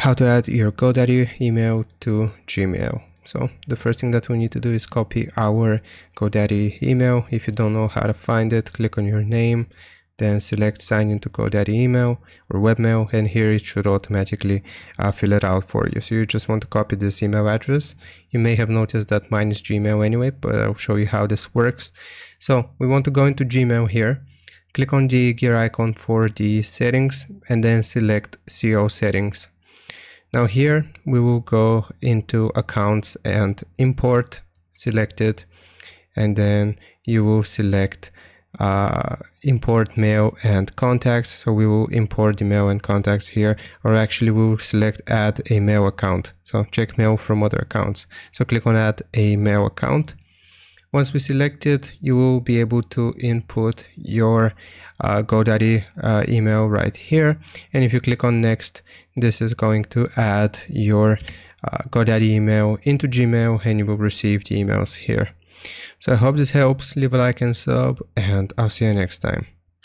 how to add your GoDaddy email to Gmail. So the first thing that we need to do is copy our GoDaddy email. If you don't know how to find it, click on your name, then select sign into GoDaddy email or webmail and here it should automatically uh, fill it out for you. So you just want to copy this email address. You may have noticed that mine is Gmail anyway, but I'll show you how this works. So we want to go into Gmail here, click on the gear icon for the settings and then select see all settings. Now here we will go into accounts and import selected and then you will select uh, import mail and contacts. So we will import the mail and contacts here, or actually we will select add a mail account. So check mail from other accounts. So click on add a mail account. Once we select it, you will be able to input your uh, GoDaddy uh, email right here. And if you click on next, this is going to add your uh, GoDaddy email into Gmail and you will receive the emails here. So I hope this helps. Leave a like and sub and I'll see you next time.